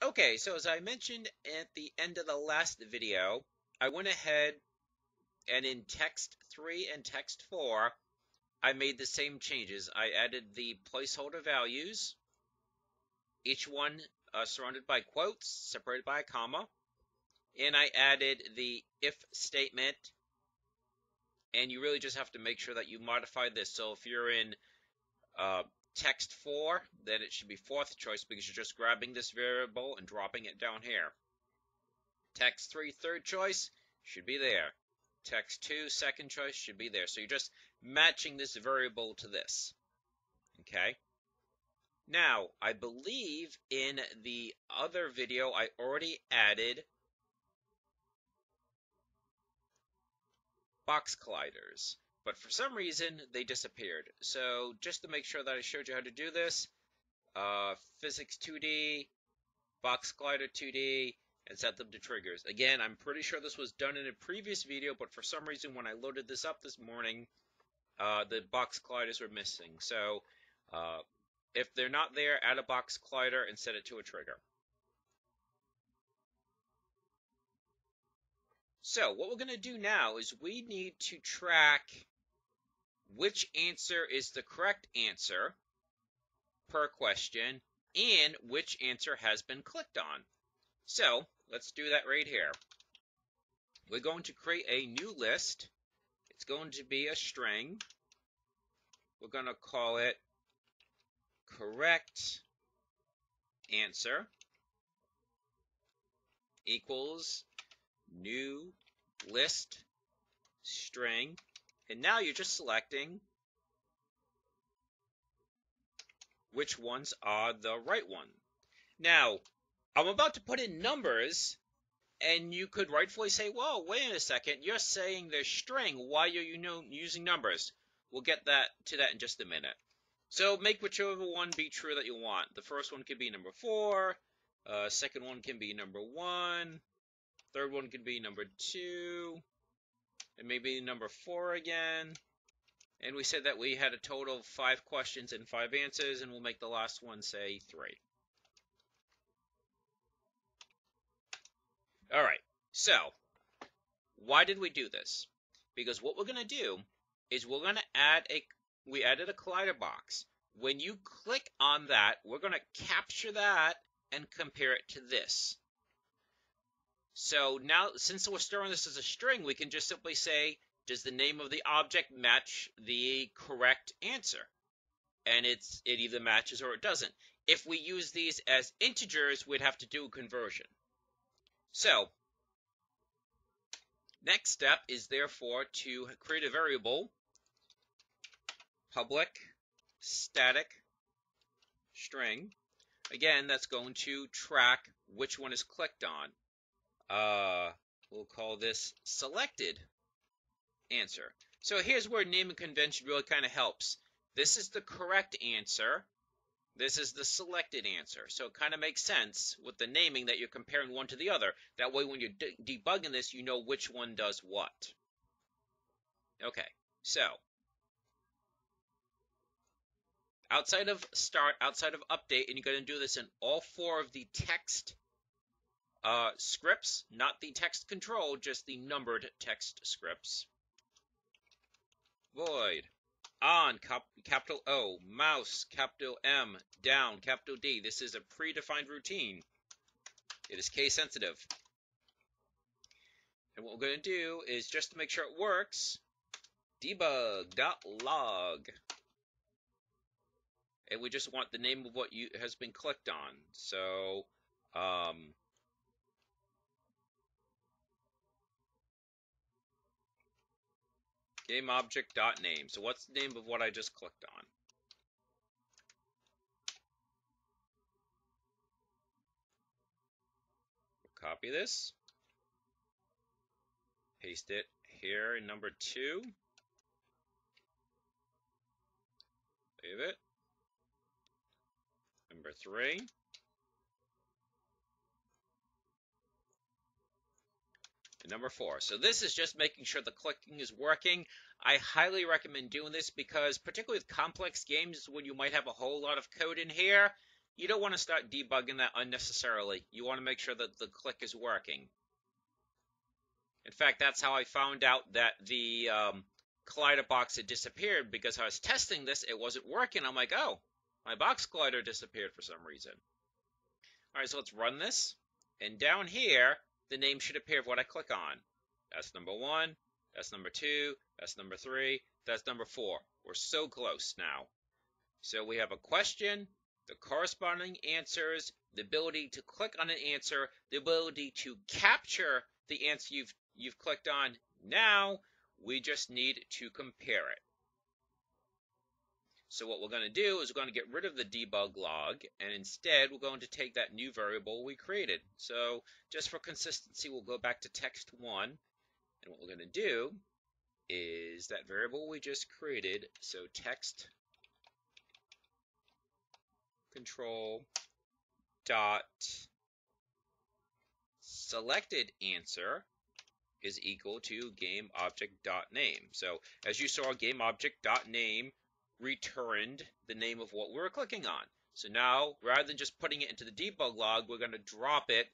Okay, so as I mentioned at the end of the last video, I went ahead and in text 3 and text 4, I made the same changes. I added the placeholder values, each one uh, surrounded by quotes, separated by a comma, and I added the if statement, and you really just have to make sure that you modify this. So if you're in uh, text 4, then it should be fourth choice because you're just grabbing this variable and dropping it down here. Text 3, third choice, should be there. Text 2, second choice, should be there. So you're just matching this variable to this. Okay? Now, I believe in the other video I already added box colliders but for some reason they disappeared. So just to make sure that I showed you how to do this, uh, physics 2D, box collider 2D, and set them to triggers. Again, I'm pretty sure this was done in a previous video, but for some reason when I loaded this up this morning, uh, the box colliders were missing. So uh, if they're not there, add a box collider and set it to a trigger. So what we're going to do now is we need to track which answer is the correct answer per question and which answer has been clicked on. So let's do that right here. We're going to create a new list. It's going to be a string. We're going to call it correct answer equals new list string and now you're just selecting which ones are the right one. Now, I'm about to put in numbers, and you could rightfully say, well, wait a second, you're saying they're string. Why are you using numbers? We'll get that to that in just a minute. So make whichever one be true that you want. The first one could be number 4, uh, second one can be number 1, third one could be number 2, and maybe number four again. And we said that we had a total of five questions and five answers, and we'll make the last one say three. All right, so why did we do this? Because what we're going to do is we're going to add a, we added a collider box. When you click on that, we're going to capture that and compare it to this. So now, since we're storing this as a string, we can just simply say, does the name of the object match the correct answer? And it's it either matches or it doesn't. If we use these as integers, we'd have to do a conversion. So, next step is therefore to create a variable, public static string. Again, that's going to track which one is clicked on uh, we'll call this selected answer. So here's where naming convention really kind of helps. This is the correct answer. This is the selected answer. So it kind of makes sense with the naming that you're comparing one to the other. That way when you're de debugging this, you know which one does what. Okay, so outside of start, outside of update, and you're going to do this in all four of the text uh, scripts, not the text control, just the numbered text scripts. Void. On, cap capital O. Mouse, capital M. Down, capital D. This is a predefined routine. It is case sensitive. And what we're going to do is just to make sure it works, debug.log. And we just want the name of what you has been clicked on. So, um, Game object dot name. So what's the name of what I just clicked on? Copy this. Paste it here in number two. Save it. Number three. Number four. So this is just making sure the clicking is working. I highly recommend doing this because particularly with complex games when you might have a whole lot of code in here, you don't want to start debugging that unnecessarily. You want to make sure that the click is working. In fact, that's how I found out that the um, collider box had disappeared because I was testing this. It wasn't working. I'm like, oh, my box collider disappeared for some reason. All right, so let's run this. And down here, the name should appear of what I click on. That's number one. That's number two. That's number three. That's number four. We're so close now. So we have a question, the corresponding answers, the ability to click on an answer, the ability to capture the answer you've you've clicked on. Now we just need to compare it. So what we're going to do is we're going to get rid of the debug log and instead we're going to take that new variable we created. So just for consistency we'll go back to text1 and what we're going to do is that variable we just created so text control dot selected answer is equal to game object dot name. So as you saw, game object dot name returned the name of what we were clicking on. So now, rather than just putting it into the debug log, we're going to drop it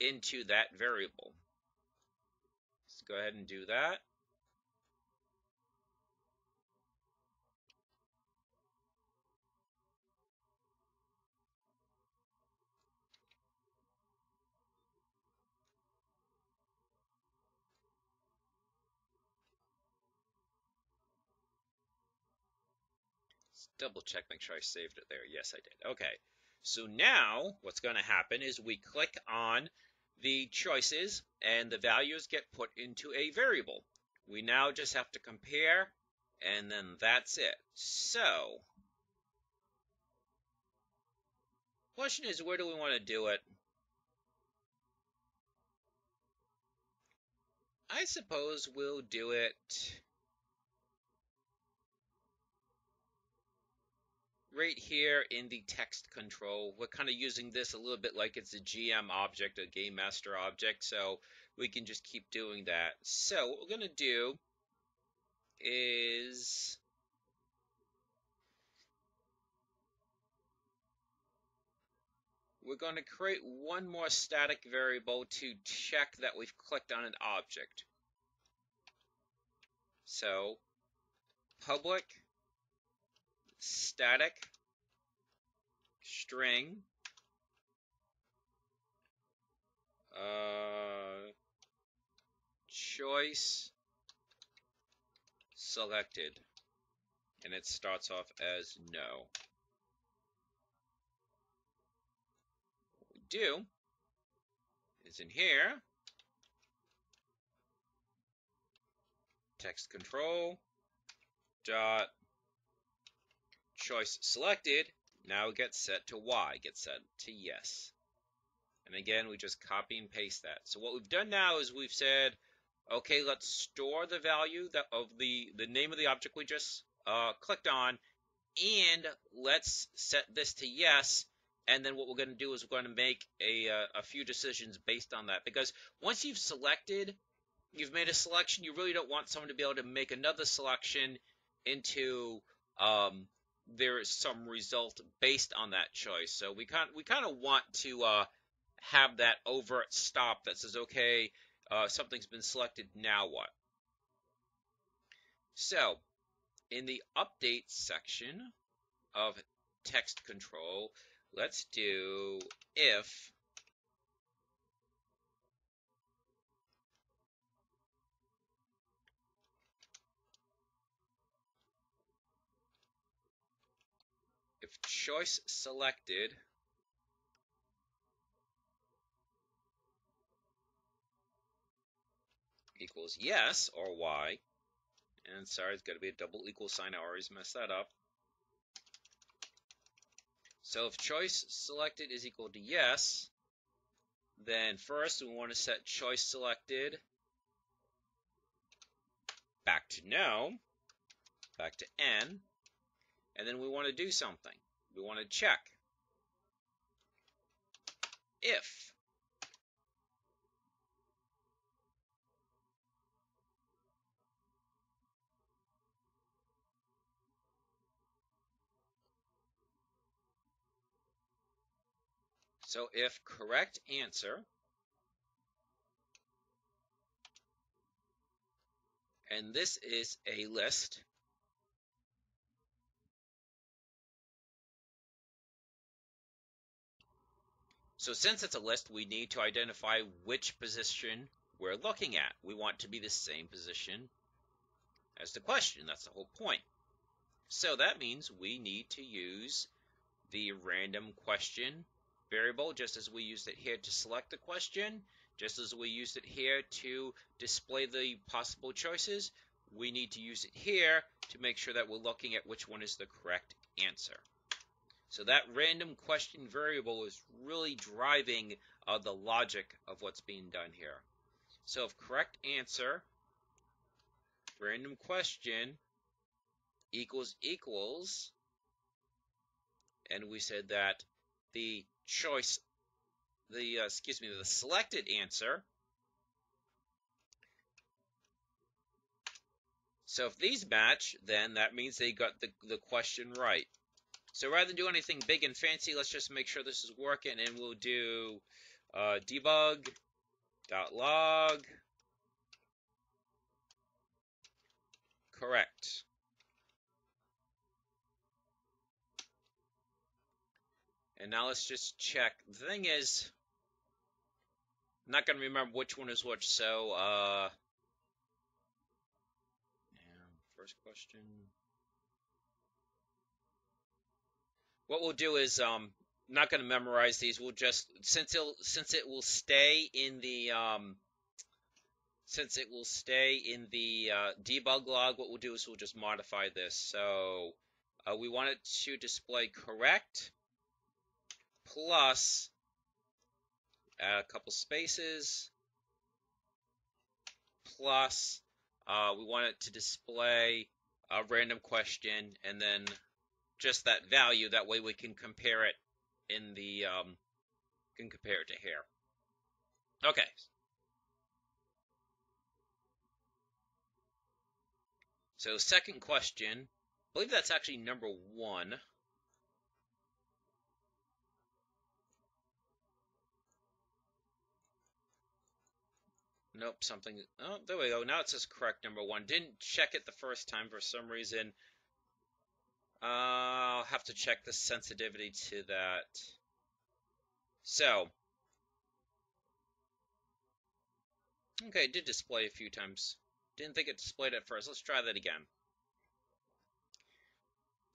into that variable. Let's go ahead and do that. Double check, make sure I saved it there. Yes, I did. Okay. So now what's going to happen is we click on the choices and the values get put into a variable. We now just have to compare and then that's it. So, question is where do we want to do it? I suppose we'll do it right here in the text control, we're kind of using this a little bit like it's a GM object, a game master object, so we can just keep doing that. So what we're going to do is we're going to create one more static variable to check that we've clicked on an object. So public static string uh, choice selected and it starts off as no. What we do is in here text control dot choice selected now it gets set to Y, gets set to yes. And again, we just copy and paste that. So what we've done now is we've said, okay, let's store the value that of the, the name of the object we just uh, clicked on, and let's set this to yes. And then what we're going to do is we're going to make a, uh, a few decisions based on that. Because once you've selected, you've made a selection, you really don't want someone to be able to make another selection into um, there is some result based on that choice. So we kind we kind of want to uh, have that overt stop that says, okay, uh, something's been selected. Now what? So in the update section of text control, let's do if choice selected equals yes or y, and sorry, it's got to be a double equal sign. I always mess that up. So if choice selected is equal to yes, then first we want to set choice selected back to no, back to n, and then we want to do something. We want to check. If So if correct answer and this is a list So since it's a list, we need to identify which position we're looking at. We want to be the same position as the question. That's the whole point. So that means we need to use the random question variable just as we used it here to select the question, just as we used it here to display the possible choices, we need to use it here to make sure that we're looking at which one is the correct answer. So that random question variable is really driving uh, the logic of what's being done here. So if correct answer, random question equals equals, and we said that the choice, the, uh, excuse me, the selected answer, so if these match, then that means they got the, the question right. So rather than do anything big and fancy, let's just make sure this is working, and we'll do uh, debug.log correct. And now let's just check. The thing is, I'm not going to remember which one is which, so, uh, first question. What we'll do is um not going to memorize these. We'll just since it since it will stay in the um since it will stay in the uh, debug log, what we'll do is we'll just modify this. So uh, we want it to display correct plus a couple spaces plus uh, we want it to display a random question and then just that value. That way we can compare it in the um, can compare it to here. Okay. So second question, I believe that's actually number one. Nope, something. Oh, there we go. Now it says correct number one. Didn't check it the first time for some reason. Uh, I'll have to check the sensitivity to that. So, okay, it did display a few times. Didn't think it displayed at first. Let's try that again.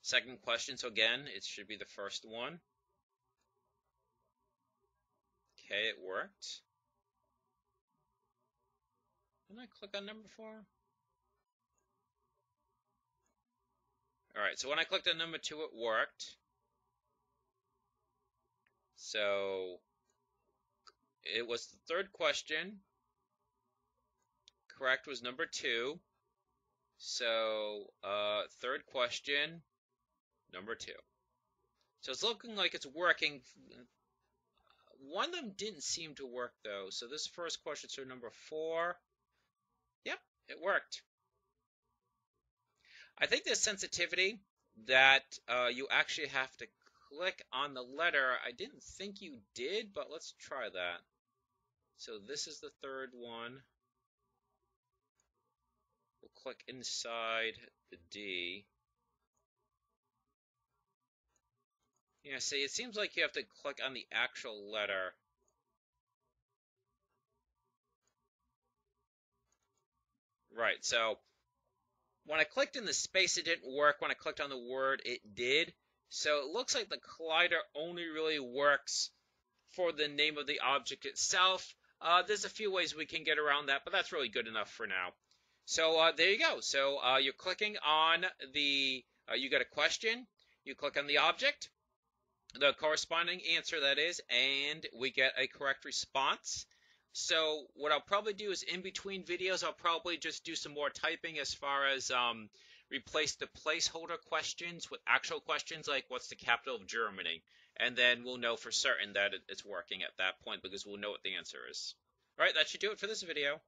Second question, so again, it should be the first one. Okay, it worked. Didn't I click on number four? Alright, so when I clicked on number two, it worked. So it was the third question. Correct was number two. So uh, third question, number two. So it's looking like it's working. One of them didn't seem to work though. So this first question, so number four. Yep, it worked. I think there's sensitivity that uh, you actually have to click on the letter. I didn't think you did, but let's try that. So this is the third one. We'll click inside the D. Yeah, see, it seems like you have to click on the actual letter. Right, so when I clicked in the space, it didn't work. When I clicked on the word, it did. So it looks like the collider only really works for the name of the object itself. Uh, there's a few ways we can get around that, but that's really good enough for now. So uh, there you go. So uh, you're clicking on the, uh, you get a question, you click on the object, the corresponding answer that is, and we get a correct response. So what I'll probably do is in between videos, I'll probably just do some more typing as far as um, replace the placeholder questions with actual questions like what's the capital of Germany? And then we'll know for certain that it's working at that point because we'll know what the answer is. All right, that should do it for this video.